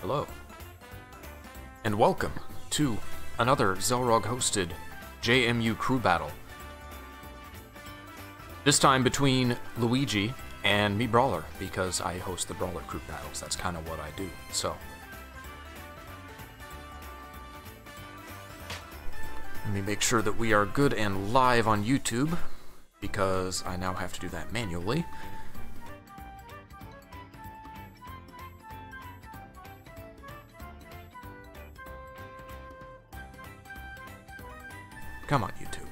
Hello. And welcome to another Xelrog hosted JMU crew battle. This time between Luigi and Mii Brawler, because I host the Brawler crew battles. That's kind of what I do. So. Let me make sure that we are good and live on YouTube, because I now have to do that manually. Come on, YouTube.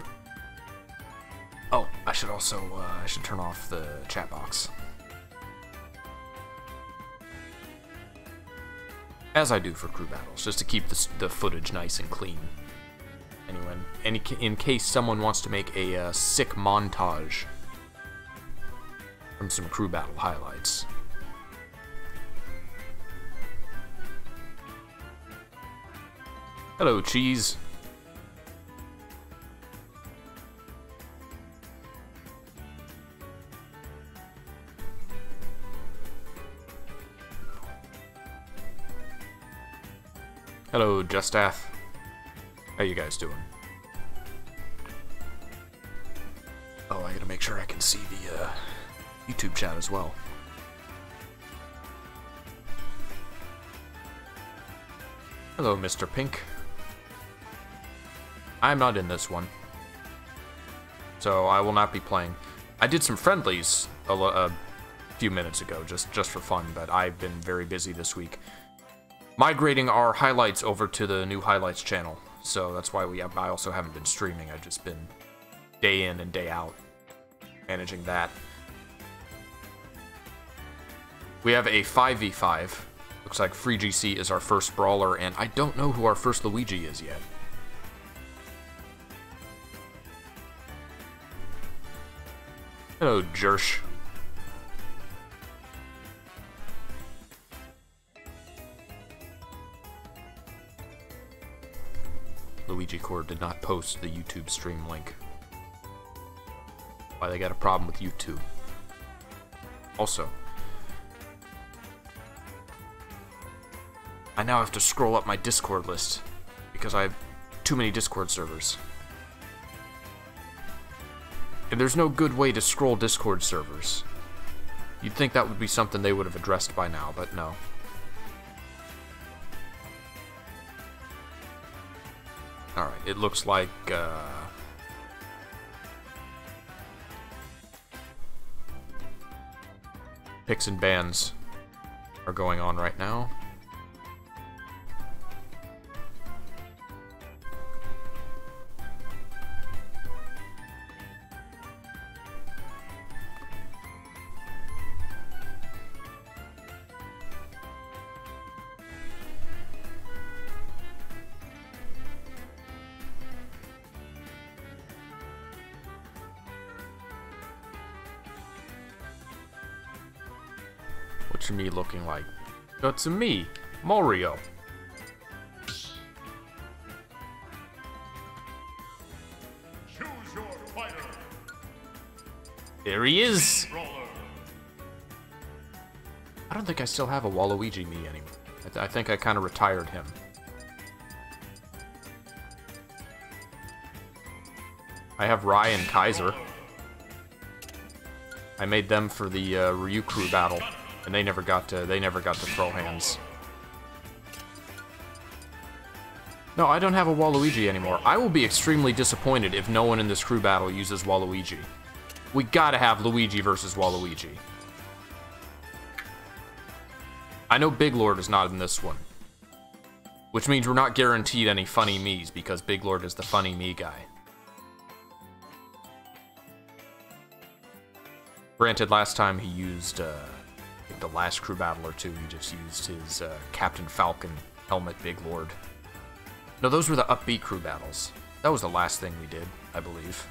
Oh, I should also, uh, I should turn off the chat box. As I do for crew battles, just to keep the, the footage nice and clean. Anyway, any, in case someone wants to make a uh, sick montage from some crew battle highlights. Hello, Cheese. Hello, Justath. How you guys doing? Oh, I gotta make sure I can see the uh, YouTube chat as well. Hello, Mr. Pink. I'm not in this one. So I will not be playing. I did some friendlies a, a few minutes ago, just, just for fun, but I've been very busy this week migrating our highlights over to the new highlights channel. So that's why we have, I also haven't been streaming. I've just been day in and day out managing that. We have a 5v5. Looks like FreeGC is our first brawler, and I don't know who our first Luigi is yet. Hello, Jersh. Luigicord did not post the YouTube stream link. Why they got a problem with YouTube. Also, I now have to scroll up my Discord list because I have too many Discord servers. And there's no good way to scroll Discord servers. You'd think that would be something they would have addressed by now, but no. Alright, it looks like, uh... Picks and bans are going on right now. That's me, Mario. Choose your fighter. There he is! I don't think I still have a Waluigi Mii anymore. I, th I think I kind of retired him. I have Ryan Kaiser. I made them for the uh, Ryu crew battle, and they never got to they never got to throw hands. No, I don't have a Waluigi anymore. I will be extremely disappointed if no one in this crew battle uses Waluigi. We gotta have Luigi versus Waluigi. I know Big Lord is not in this one. Which means we're not guaranteed any funny Mii's because Big Lord is the funny Mii guy. Granted, last time he used, uh, the last crew battle or two, he just used his uh, Captain Falcon helmet Big Lord. No, those were the upbeat crew battles. That was the last thing we did, I believe.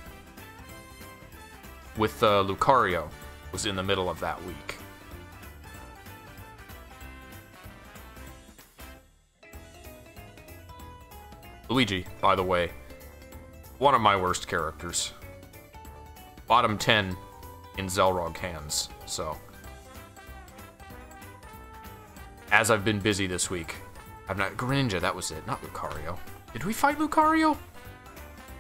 With uh, Lucario was in the middle of that week. Luigi, by the way, one of my worst characters. Bottom 10 in Xelrog hands, so. As I've been busy this week. I've not Greninja, that was it, not Lucario. Did we fight Lucario?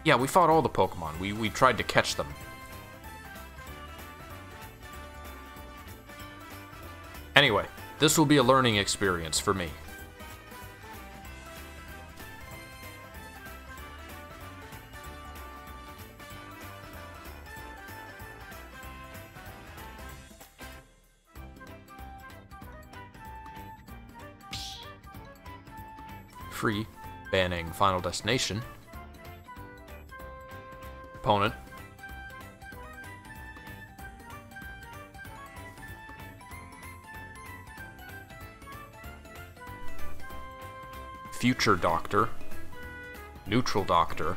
Yeah, we fought all the Pokemon. We we tried to catch them. Anyway, this will be a learning experience for me. Free, banning Final Destination. Opponent. Future Doctor, Neutral Doctor,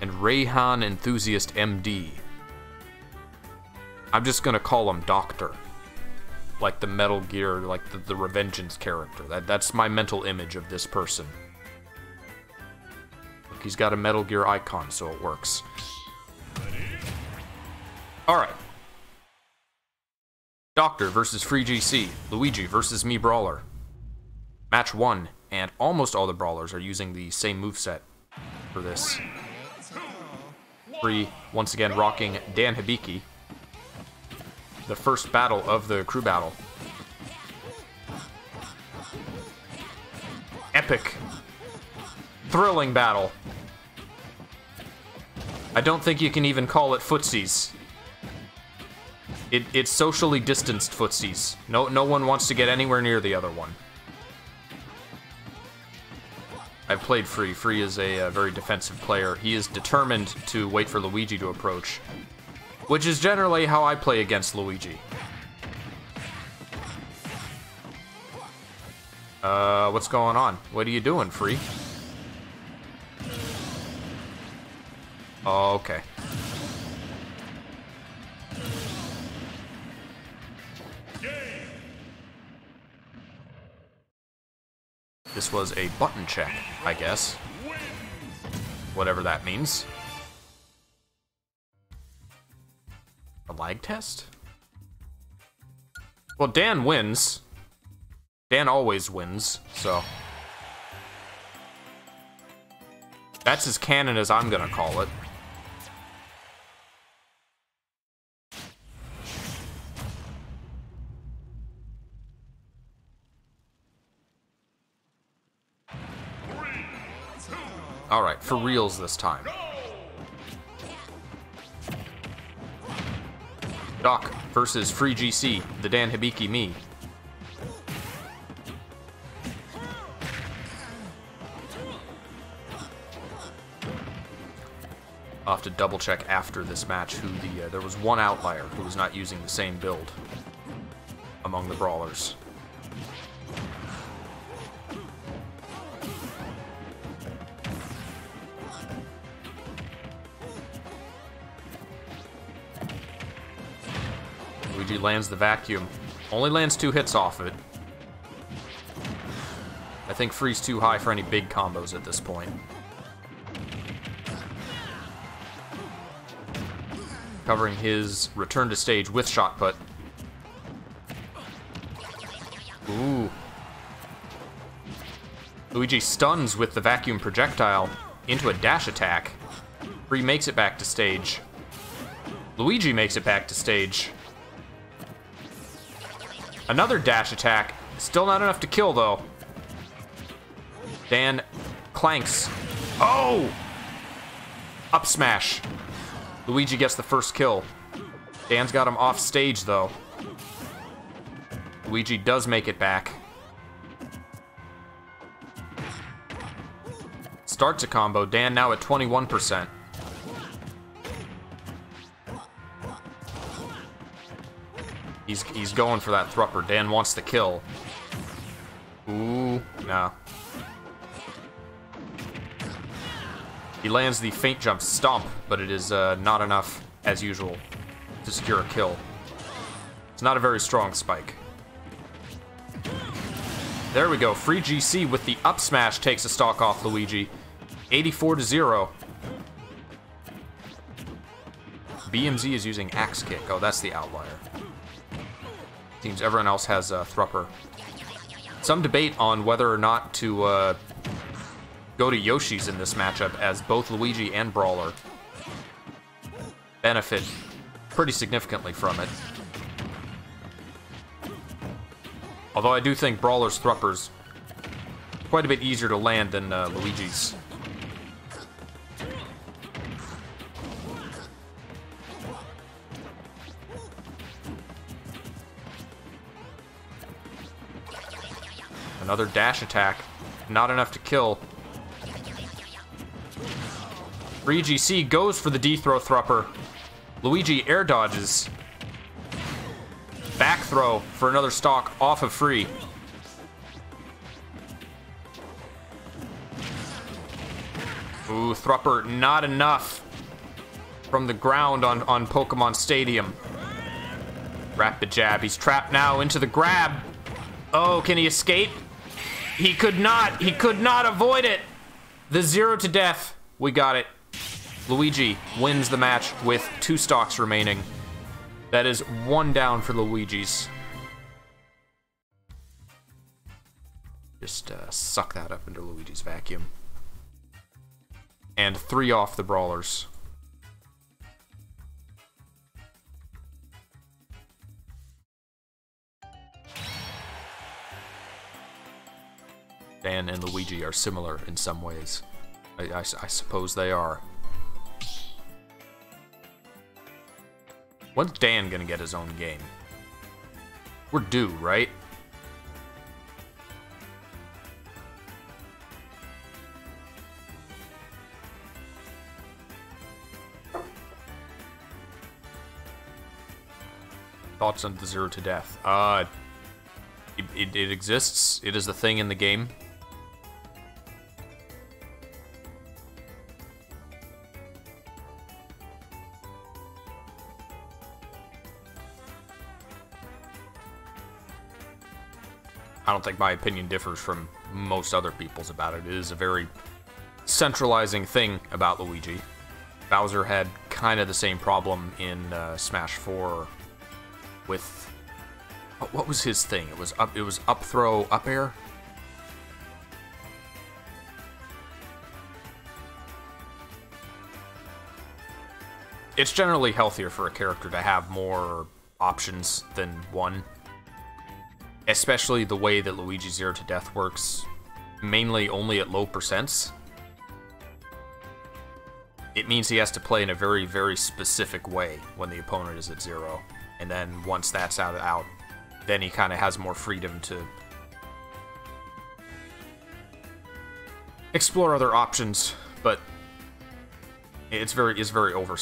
and Raiden Enthusiast MD. I'm just gonna call him Doctor. Like the Metal Gear, like the, the Revengeance character. That, that's my mental image of this person. Look, he's got a Metal Gear icon, so it works. Alright. Doctor versus FreeGC. Luigi versus Mii Brawler. Match 1, and almost all the brawlers are using the same moveset for this. Free, once again, rocking Dan Hibiki. The first battle of the crew battle. Epic. Thrilling battle. I don't think you can even call it footsies. It, it's socially distanced footsies. No, no one wants to get anywhere near the other one. I've played Free. Free is a, uh very defensive player. He is determined to wait for Luigi to approach, which is generally how I play against Luigi. Uh, what's going on? What are you doing, Free? Oh, okay. This was a button check, I guess. Whatever that means. A lag test? Well, Dan wins. Dan always wins, so. That's as canon as I'm gonna call it. Alright, for reals this time. Doc versus FreeGC, the Dan Hibiki Mii. I'll have to double check after this match who the. Uh, there was one outlier who was not using the same build among the brawlers. Luigi lands the vacuum. Only lands two hits off it. I think Free's too high for any big combos at this point. Covering his return to stage with shot put. Ooh. Luigi stuns with the vacuum projectile into a dash attack. Free makes it back to stage. Luigi makes it back to stage. Another dash attack. Still not enough to kill, though. Dan clanks. Oh! Up smash. Luigi gets the first kill. Dan's got him off stage, though. Luigi does make it back. Starts a combo. Dan now at 21%. He's, he's going for that Thrupper. Dan wants the kill. Ooh, no. He lands the feint jump stomp, but it is uh, not enough, as usual, to secure a kill. It's not a very strong spike. There we go. FreeGC with the up smash takes a stock off Luigi. 84 to 0. BMZ is using axe kick. Oh, that's the outlier. Seems everyone else has a Thrupper. some debate on whether or not to uh, go to Yoshi's in this matchup, as both Luigi and Brawler benefit pretty significantly from it. Although I do think Brawler's Thruppers quite a bit easier to land than uh, Luigi's. Another dash attack. Not enough to kill. FreeGC goes for the D-throw thrupper. Luigi air dodges. Back throw for another stock off of free. Ooh, Thrupper, not enough from the ground on, on Pokemon Stadium. Rapid jab. He's trapped now into the grab. Oh, can he escape? He could not. He could not avoid it. The zero to death. We got it. Luigi wins the match with two stocks remaining. That is one down for Luigi's. Just uh, suck that up into Luigi's vacuum. And three off the Brawlers. Dan and Luigi are similar in some ways. I, I, I suppose they are. When's Dan gonna get his own game? We're due, right? Thoughts on the Zero to Death? Uh, it, it, it exists. It is the thing in the game. I don't think my opinion differs from most other people's about it. It is a very centralizing thing about Luigi. Bowser had kind of the same problem in uh, Smash 4 with what was his thing? It was up it was up throw up air. It's generally healthier for a character to have more options than one especially the way that Luigi Zero to Death works, mainly only at low percents. It means he has to play in a very, very specific way when the opponent is at zero. And then once that's out, out then he kind of has more freedom to explore other options, but it's very, it's very over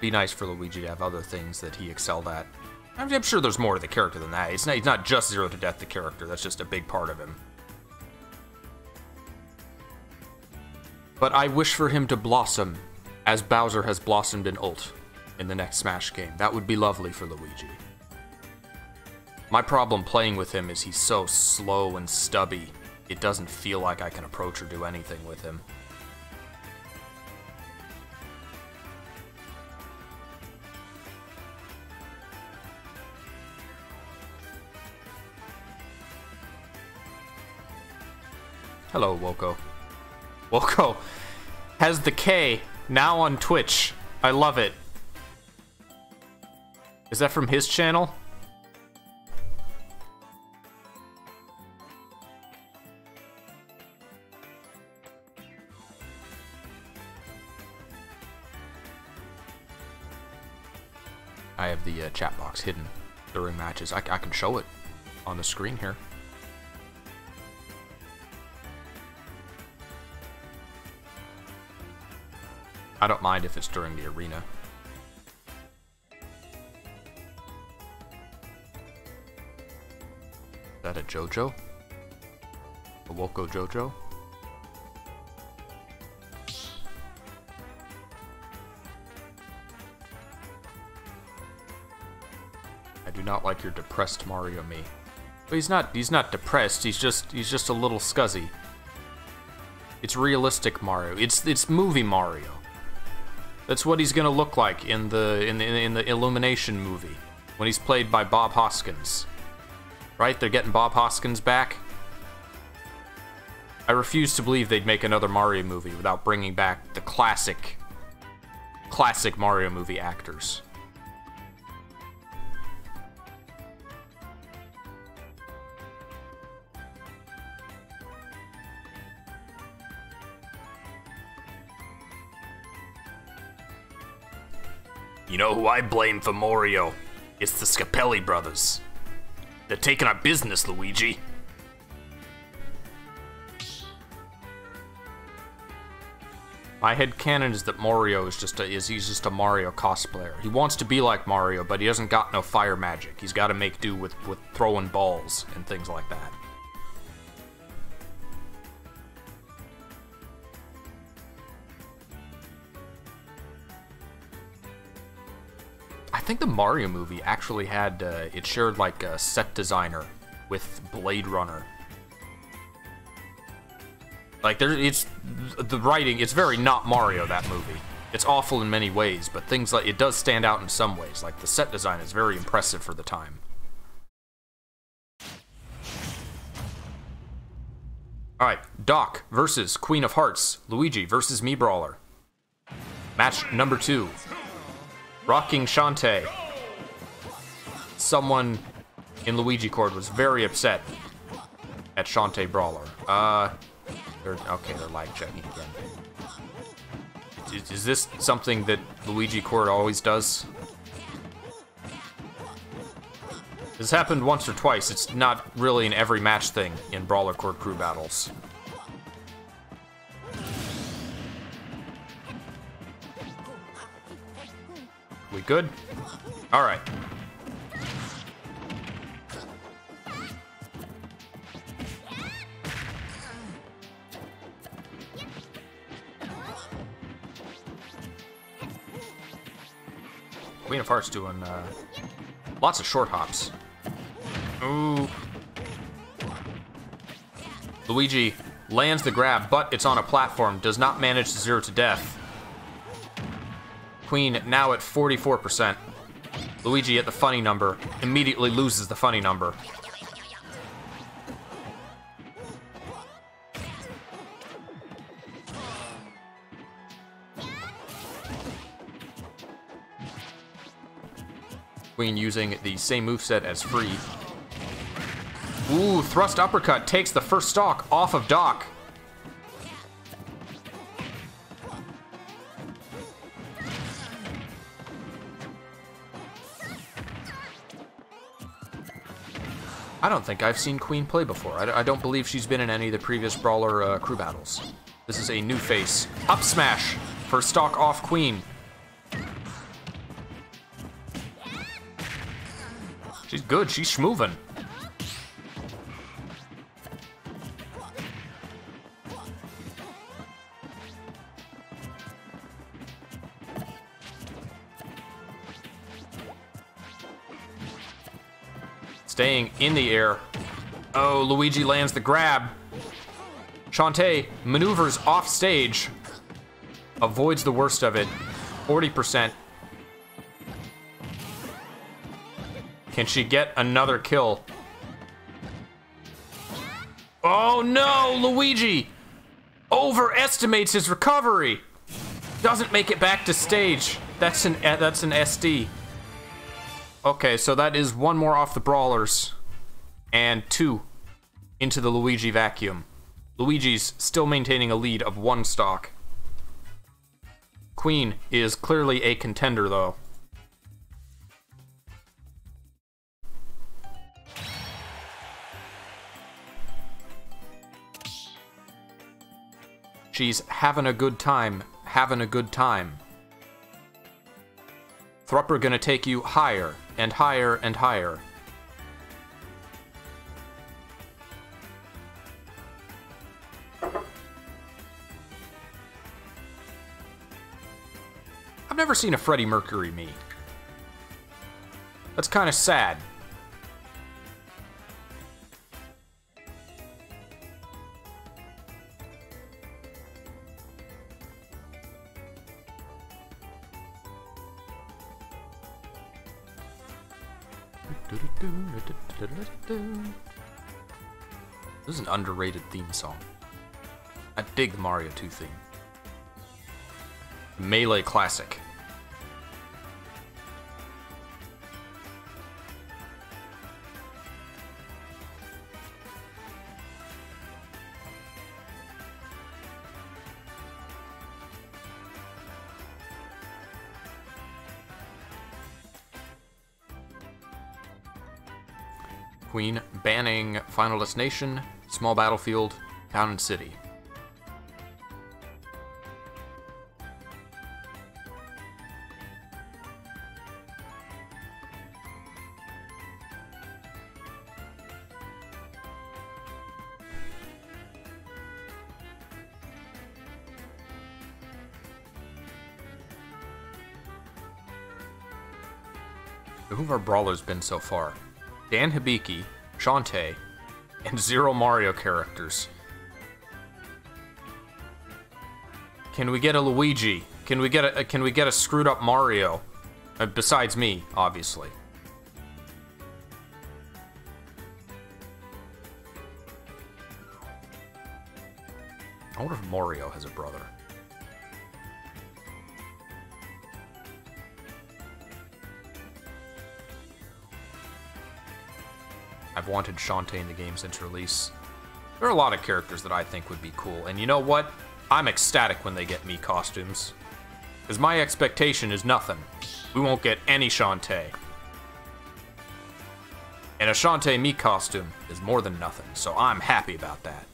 be nice for Luigi to have other things that he excelled at. I'm, I'm sure there's more to the character than that. Not, he's not just Zero to Death, the character. That's just a big part of him. But I wish for him to blossom as Bowser has blossomed in Ult in the next Smash game. That would be lovely for Luigi. My problem playing with him is he's so slow and stubby. It doesn't feel like I can approach or do anything with him. Hello, Woko. Woko has the K now on Twitch. I love it. Is that from his channel? I have the uh, chat box hidden during matches. I, I can show it on the screen here. I don't mind if it's during the arena. Is that a JoJo? A Woko JoJo? I do not like your depressed Mario Mii. But he's not he's not depressed, he's just he's just a little scuzzy. It's realistic Mario. It's it's movie Mario. That's what he's gonna look like in the in the in the Illumination movie when he's played by Bob Hoskins. Right? They're getting Bob Hoskins back. I refuse to believe they'd make another Mario movie without bringing back the classic classic Mario movie actors. You know who I blame for Mario? It's the Scapelli brothers. They're taking our business, Luigi. My head canon is that Mario is just a, is he's just a Mario cosplayer. He wants to be like Mario, but he hasn't got no fire magic. He's got to make do with with throwing balls and things like that. I think the Mario movie actually had uh, it shared like a set designer with Blade Runner. Like there, it's the writing. It's very not Mario that movie. It's awful in many ways, but things like it does stand out in some ways. Like the set design is very impressive for the time. All right, Doc versus Queen of Hearts, Luigi versus Mii Brawler. Match number two. Rocking Shantae. Someone in Luigicord was very upset at Shantae Brawler. Uh, they're, okay, they're lag checking again. Is, is this something that Luigicord always does? This happened once or twice. It's not really an every match thing in Brawlercord crew battles. Good? Alright. Queen of Hearts doing uh, lots of short hops. Ooh. Luigi lands the grab, but it's on a platform, does not manage to zero to death. Queen now at 44%. Luigi at the funny number, immediately loses the funny number. Queen using the same moveset as Free. Ooh, thrust uppercut takes the first stock off of Doc. I don't think I've seen Queen play before. I, I don't believe she's been in any of the previous Brawler uh, crew battles. This is a new face. Up smash for stock off Queen. She's good. She's schmovin'. Staying in the air. Oh, Luigi lands the grab. Shantae maneuvers off stage. Avoids the worst of it. 40%. Can she get another kill? Oh no, Luigi! Overestimates his recovery! Doesn't make it back to stage. That's an that's an SD. Okay, so that is one more off the brawlers. And two into the Luigi vacuum. Luigi's still maintaining a lead of one stock. Queen is clearly a contender though. She's having a good time, having a good time. Thrupper gonna take you higher and higher and higher. I've never seen a Freddie Mercury Mii. That's kind of sad. This is an underrated theme song. I dig the Mario 2 theme. Melee Classic. Queen banning Final Destination, Small Battlefield, Town and City. Who have our brawlers been so far? Dan Hibiki, Shantae, and zero Mario characters. Can we get a Luigi? Can we get a can we get a screwed up Mario? Uh, besides me, obviously. I wonder if Mario has a brother. I've wanted Shantae in the game since release. There are a lot of characters that I think would be cool, and you know what? I'm ecstatic when they get Mii costumes. Because my expectation is nothing. We won't get any Shantae. And a Shantae Mii costume is more than nothing, so I'm happy about that.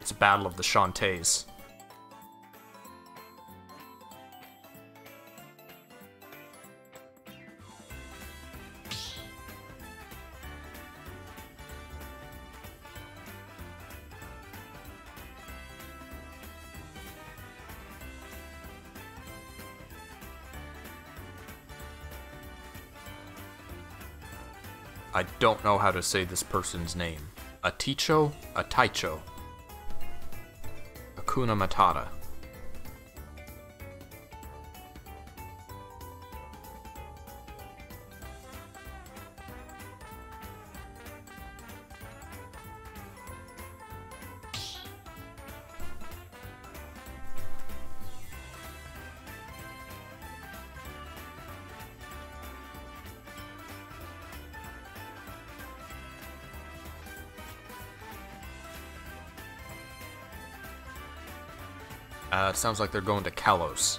It's a battle of the Shantaes. I don't know how to say this person's name. Aticho? Ataicho. Akuna Matata. Sounds like they're going to Kalos.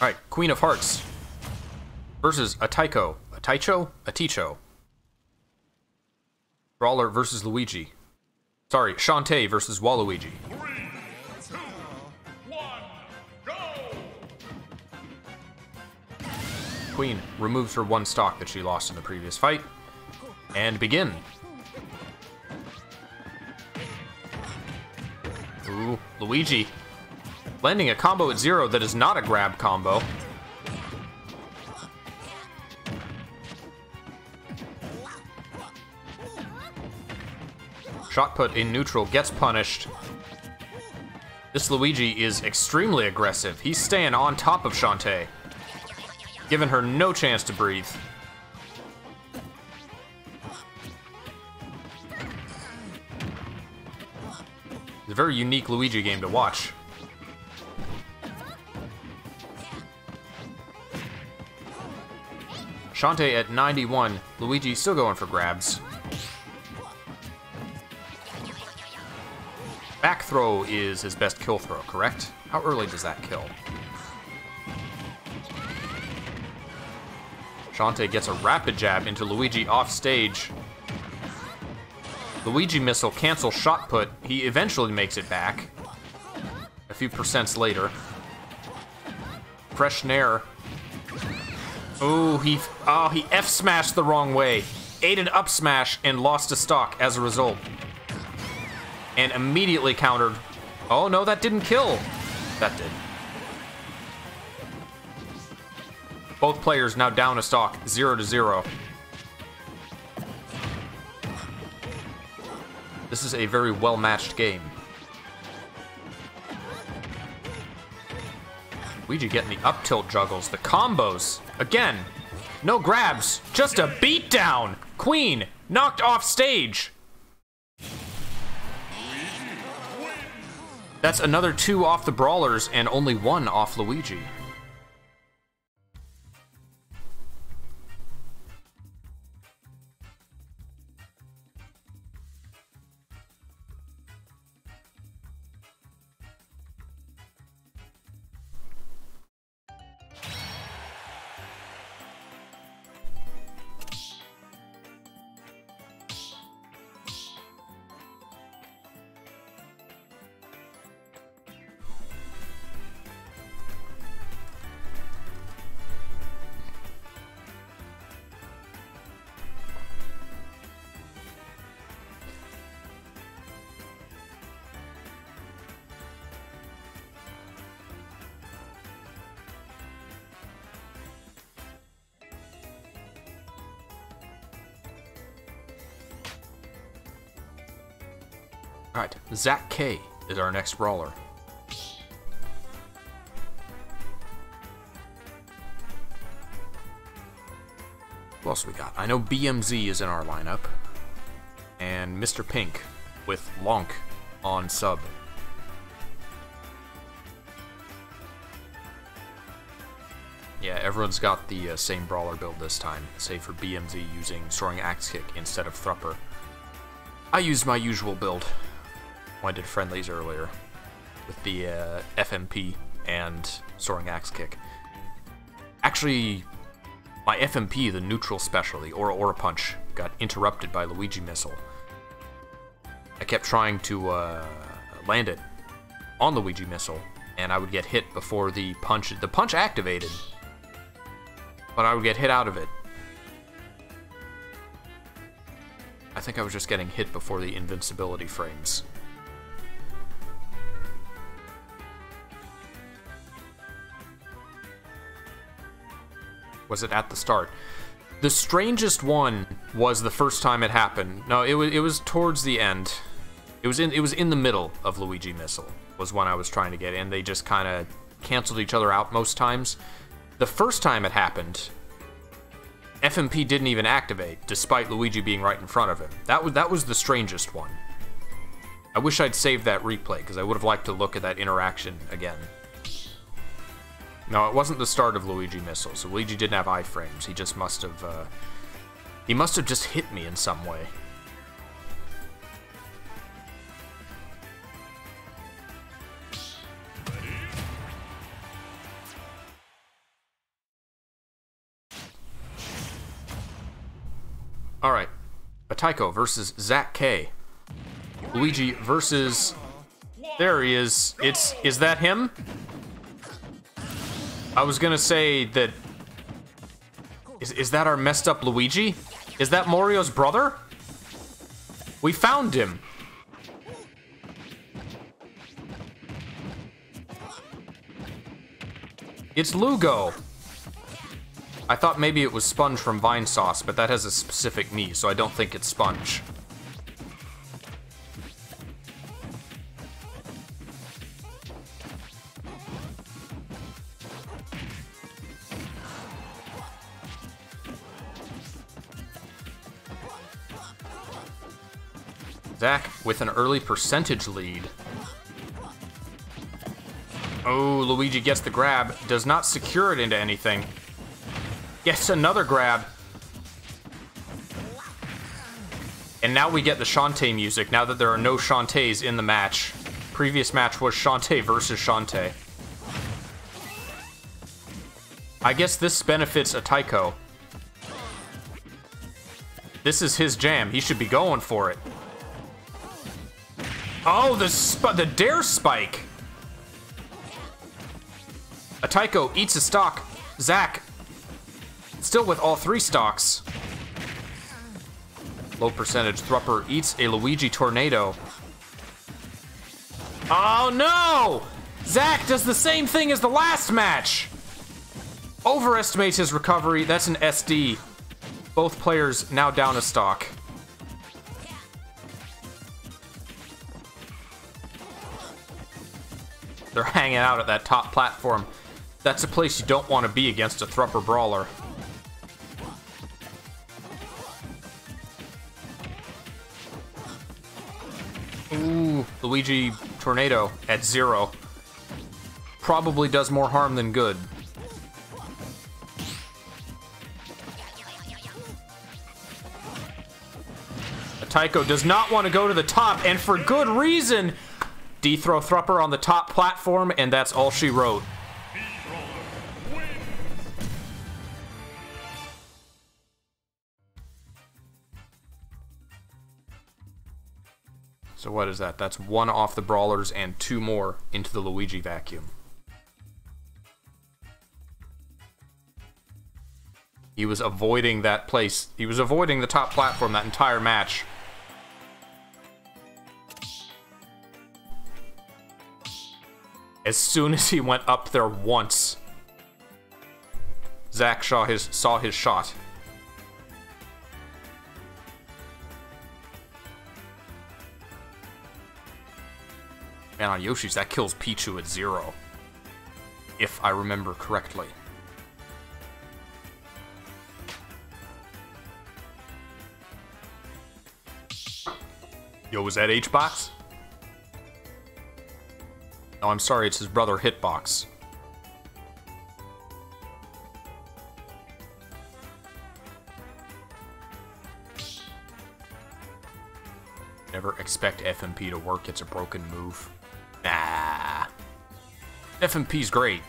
Alright, Queen of Hearts versus a Taiko. A Taicho? A Ticho. Brawler versus Luigi. Sorry, Shantae versus Waluigi. Queen removes her one stock that she lost in the previous fight. And begin. Ooh, Luigi. Landing a combo at zero that is not a grab combo. Shot put in neutral gets punished. This Luigi is extremely aggressive. He's staying on top of Shantae giving her no chance to breathe. It's a very unique Luigi game to watch. Shantae at 91, Luigi still going for grabs. Back throw is his best kill throw, correct? How early does that kill? Shantae gets a rapid jab into Luigi off stage. Luigi missile cancel shot put. He eventually makes it back. A few percents later. Fresh Nair. Oh, he oh he F smashed the wrong way. Ate an up smash and lost a stock as a result. And immediately countered. Oh no, that didn't kill. That did. Both players now down a stock, 0 to 0. This is a very well matched game. Luigi getting the up tilt juggles, the combos. Again, no grabs, just a beatdown. Queen knocked off stage. That's another two off the brawlers and only one off Luigi. Alright, Zack K is our next brawler. Who else we got? I know BMZ is in our lineup. And Mr. Pink with Lonk on sub. Yeah, everyone's got the uh, same brawler build this time, save for BMZ using Soaring Axe Kick instead of Thrupper. I used my usual build when I did friendlies earlier with the uh, FMP and Soaring Axe Kick. Actually, my FMP, the neutral special, the Aura Aura Punch, got interrupted by Luigi Missile. I kept trying to uh, land it on Luigi Missile, and I would get hit before the punch. The punch activated, but I would get hit out of it. I think I was just getting hit before the invincibility frames. Was it at the start? The strangest one was the first time it happened. No, it was it was towards the end. It was in it was in the middle of Luigi Missile was when I was trying to get in. They just kind of canceled each other out most times. The first time it happened, FMP didn't even activate, despite Luigi being right in front of him. That was that was the strangest one. I wish I'd saved that replay because I would have liked to look at that interaction again. No, it wasn't the start of Luigi missiles. Luigi didn't have iframes. He just must have, uh, he must have just hit me in some way. All right, Bataiko versus Zack K. Luigi versus. There he is. It's is that him? I was gonna say that. Is is that our messed up Luigi? Is that Mario's brother? We found him. It's Lugo. I thought maybe it was Sponge from Vinesauce, but that has a specific knee, so I don't think it's Sponge. Zack with an early percentage lead. Oh, Luigi gets the grab, does not secure it into anything. Gets another grab. And now we get the Shantae music, now that there are no Shantaes in the match. Previous match was Shantae versus Shantae. I guess this benefits a Taiko. This is his jam. He should be going for it. Oh, the sp the dair spike. A Taiko eats a stock. Zack, still with all three stocks. Low percentage. Thrupper eats a Luigi tornado. Oh no! Zack does the same thing as the last match. overestimates his recovery. That's an SD. Both players now down a stock. They're hanging out at that top platform. That's a place you don't want to be against a Thrupper Brawler. Ooh, Luigi Tornado at zero. Probably does more harm than good. Tycho does not want to go to the top, and for good reason. D-throw Thrupper on the top platform, and that's all she wrote. So what is that? That's one off the Brawlers and two more into the Luigi vacuum. He was avoiding that place. He was avoiding the top platform that entire match. As soon as he went up there once, Zack saw his saw his shot. And on Yoshi's, that kills Pichu at zero. If I remember correctly. Yo, was that H-Box? Oh, I'm sorry, it's his brother Hitbox. Never expect FMP to work, it's a broken move. Nah. FMP's great.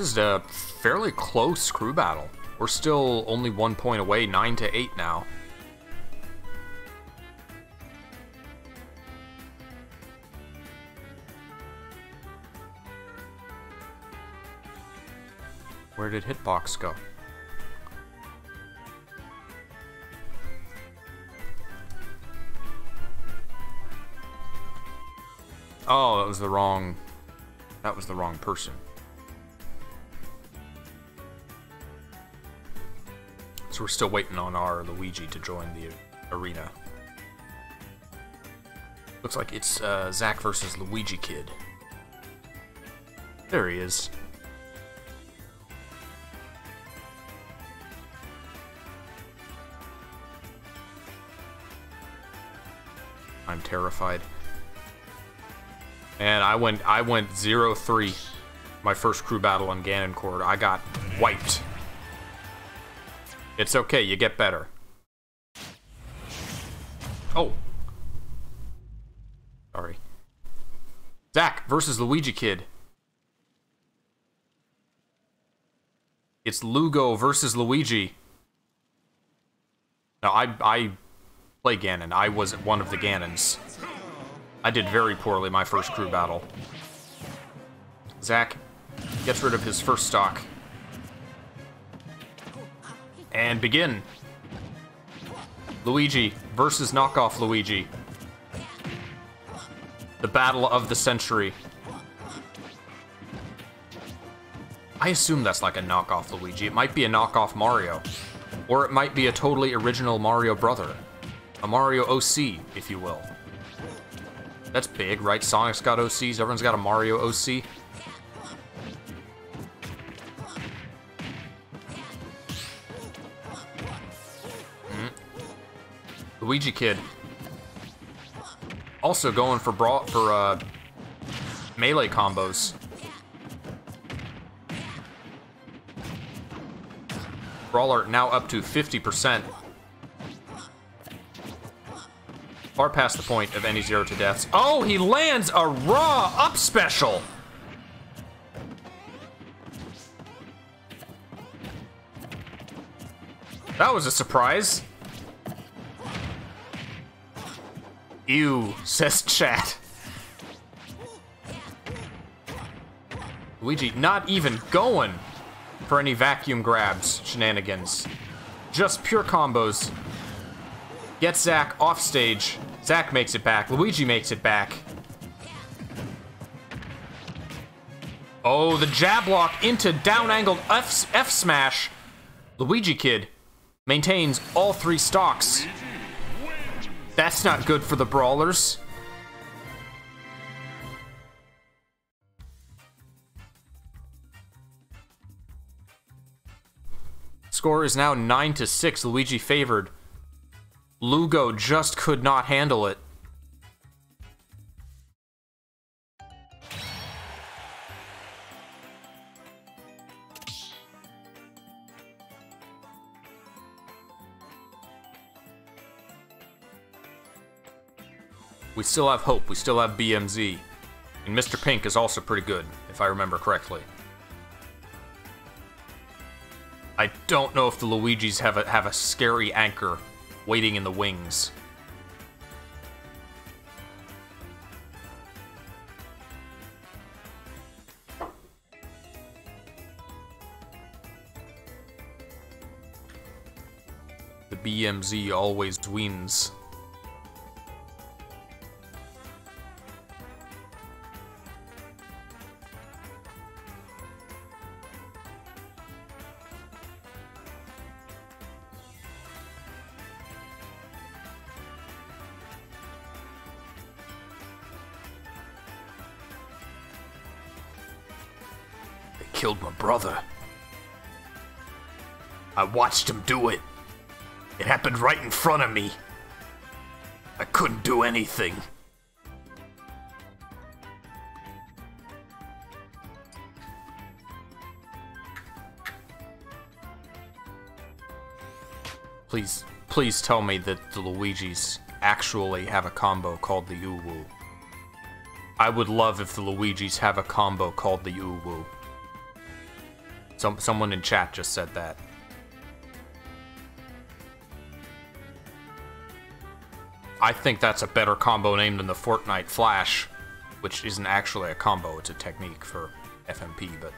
Is a fairly close crew battle. We're still only one point away, 9 to 8 now. Where did Hitbox go? Oh, that was the wrong... That was the wrong person. We're still waiting on our Luigi to join the arena. Looks like it's uh, Zack versus Luigi Kid. There he is. I'm terrified. And I went I went 0-3 my first crew battle on Ganon Cord. I got wiped. It's okay, you get better. Oh. Sorry. Zack versus Luigi Kid. It's Lugo versus Luigi. Now, I, I play Ganon. I was one of the Ganons. I did very poorly my first crew battle. Zack gets rid of his first stock. And begin. Luigi versus knockoff Luigi. The battle of the century. I assume that's like a knockoff Luigi. It might be a knockoff Mario. Or it might be a totally original Mario brother. A Mario OC, if you will. That's big, right? Sonic's got OCs, everyone's got a Mario OC. Luigi Kid also going for brawl for uh, melee combos. Brawler now up to 50%. Far past the point of any zero to deaths. Oh, he lands a raw up special! That was a surprise. Ew, says chat. Luigi not even going for any vacuum grabs shenanigans. Just pure combos. Get Zack off stage. Zack makes it back. Luigi makes it back. Oh, the jab lock into down angled F, F smash. Luigi Kid maintains all three stocks. That's not good for the brawlers. Score is now 9 to 6, Luigi favored. Lugo just could not handle it. We still have hope. We still have BMZ. And Mr. Pink is also pretty good, if I remember correctly. I don't know if the Luigis have a have a scary anchor waiting in the wings. The BMZ always wins. Watched him do it. It happened right in front of me. I couldn't do anything. Please, please tell me that the Luigis actually have a combo called the Uwu. I would love if the Luigis have a combo called the Uwu. Some someone in chat just said that. I think that's a better combo name than the Fortnite Flash, which isn't actually a combo, it's a technique for FMP, but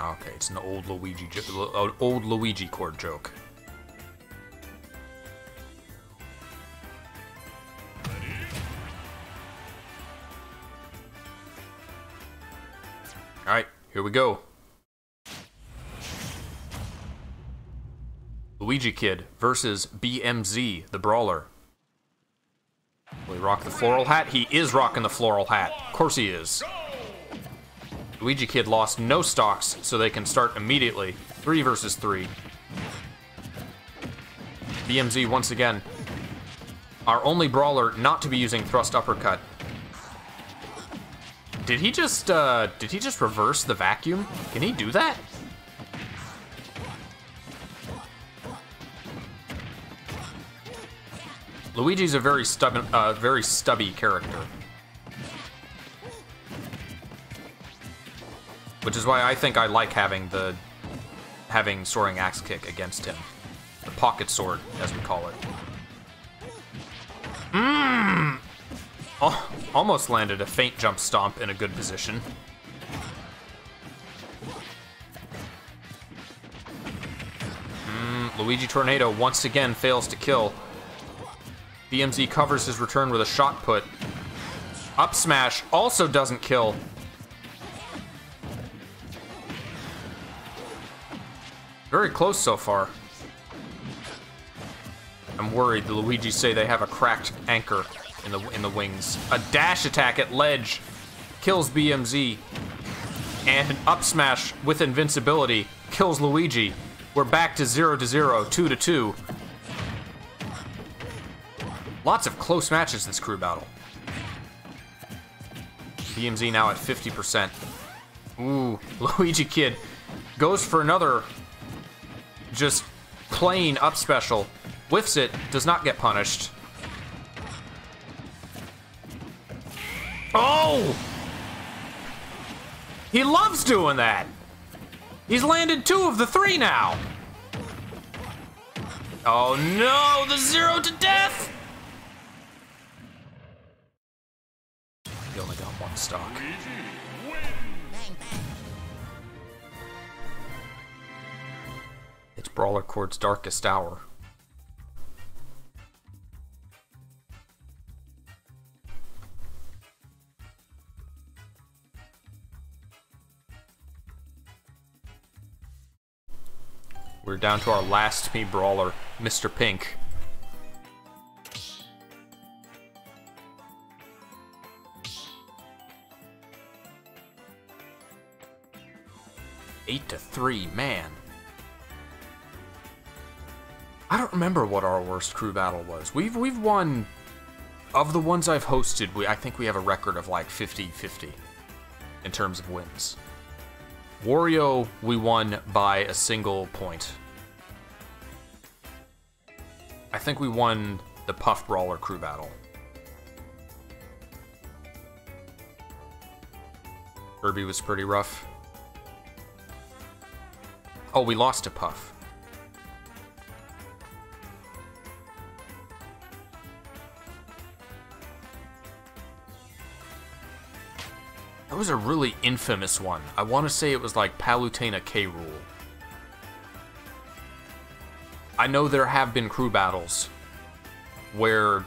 okay, it's an old Luigi uh, old Luigicord joke. Here we go. Luigi Kid versus BMZ, the brawler. Will he rock the floral hat? He is rocking the floral hat. Of course he is. Luigi Kid lost no stocks, so they can start immediately. Three versus three. BMZ once again. Our only brawler not to be using thrust uppercut. Did he just, uh, did he just reverse the vacuum? Can he do that? Luigi's a very stubborn, uh, very stubby character. Which is why I think I like having the, having soaring axe kick against him. The pocket sword, as we call it. Mmm! Oh, almost landed a feint jump stomp in a good position. Mm, Luigi Tornado once again fails to kill. BMZ covers his return with a shot put. Up smash also doesn't kill. Very close so far. I'm worried. The Luigi say they have a cracked anchor in the in the wings. A dash attack at ledge kills BMZ, and an up smash with invincibility kills Luigi. We're back to zero to zero, two to two. Lots of close matches this crew battle. BMZ now at 50%. Ooh, Luigi Kid Goes for another just plain up special. Whiffs it, does not get punished. Oh! He loves doing that. He's landed two of the three now. Oh no, the zero to death! He only got one stock. It's Brawlercord's darkest hour. We're down to our last Mii Brawler, Mr. Pink. Eight to three, man. I don't remember what our worst crew battle was. We've we've won of the ones I've hosted, we I think we have a record of like 50-50 in terms of wins. Wario, we won by a single point. I think we won the Puff Brawler crew battle. Kirby was pretty rough. Oh, we lost to Puff. Was a really infamous one. I want to say it was like Palutena K. Rool. I know there have been crew battles where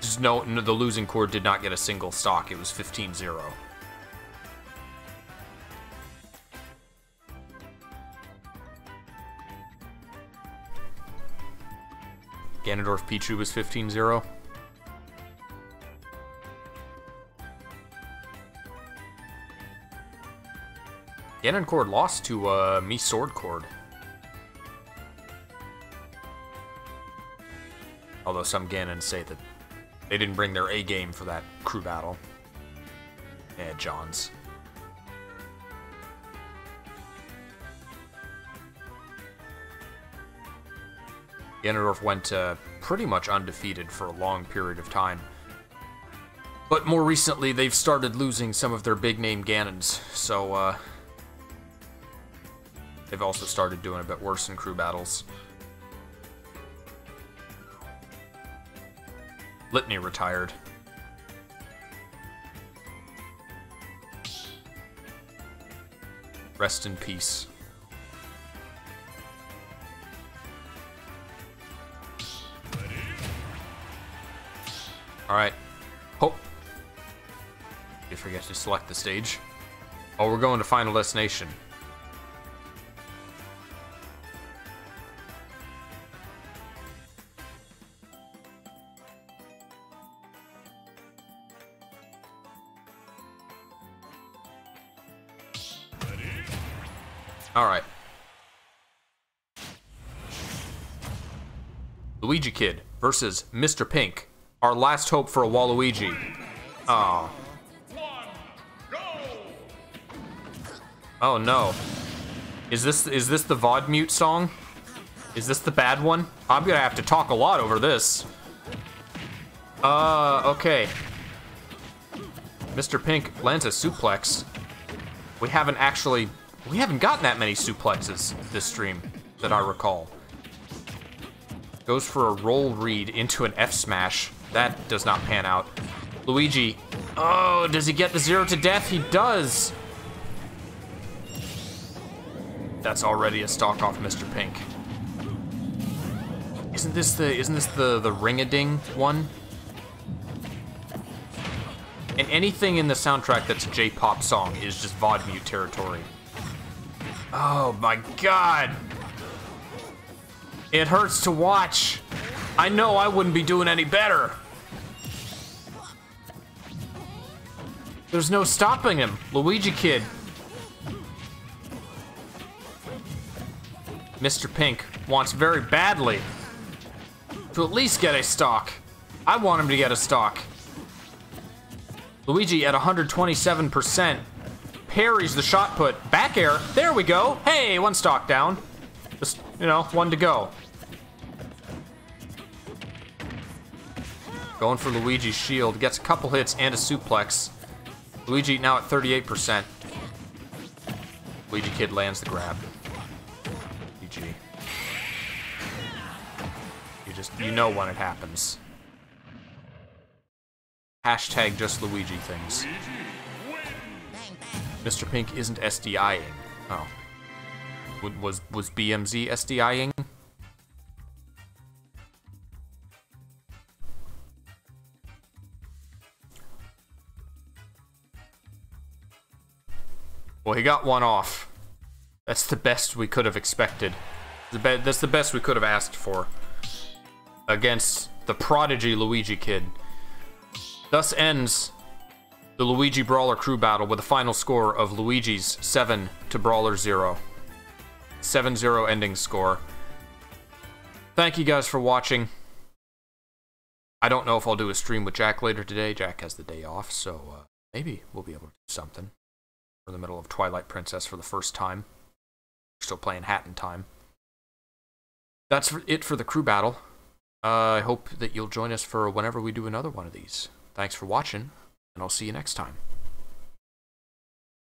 just no, no the losing core did not get a single stock. It was 15-0. Ganondorf Pichu was 15-0. Ganon Cord lost to uh, Mii Sword Cord. Although some Ganons say that they didn't bring their A game for that crew battle. Yeah, Johns. Ganondorf went uh, pretty much undefeated for a long period of time. But more recently, they've started losing some of their big name Ganons, so uh, they've also started doing a bit worse in crew battles. Litany retired. Rest in peace. Alright. Hope. You forget to select the stage. Oh, we're going to Final Destination. Luigi Kid versus Mr. Pink. Our last hope for a Waluigi. Oh. Oh no. Is this is this the VOD mute song? Is this the bad one? I'm gonna have to talk a lot over this. Uh, okay. Mr. Pink lands a suplex. We haven't actually we haven't gotten that many suplexes this stream that I recall. Goes for a roll read into an F smash. That does not pan out. Luigi. Oh, does he get the zero to death? He does. That's already a stock off Mr. Pink. Isn't this the isn't this the the ring-a-ding one? And anything in the soundtrack that's a J-pop song is just VOD mute territory. Oh my god. It hurts to watch. I know I wouldn't be doing any better. There's no stopping him. Luigi Kid. Mr. Pink wants very badly to at least get a stock. I want him to get a stock. Luigi at 127%. parries the shot put. Back air. There we go. Hey, one stock down. Just, you know, one to go. Going for Luigi's shield. Gets a couple hits and a suplex. Luigi now at 38%. Luigi Kid lands the grab. GG. You just, you know when it happens. Hashtag just Luigi things. Mr. Pink isn't SDIing. Oh. Was, was BMZ SDIing? Well, he got one off. That's the best we could have expected. The that's the best we could have asked for. Against the prodigy Luigi Kid. Thus ends the Luigi Brawler crew battle with a final score of Luigi's 7 to Brawler 0. 7 0 ending score. Thank you guys for watching. I don't know if I'll do a stream with Jack later today. Jack has the day off, so uh, maybe we'll be able to do something. We're in the middle of Twilight Princess for the first time. We're still playing Hat in Time. That's it for the crew battle. Uh, I hope that you'll join us for whenever we do another one of these. Thanks for watching, and I'll see you next time.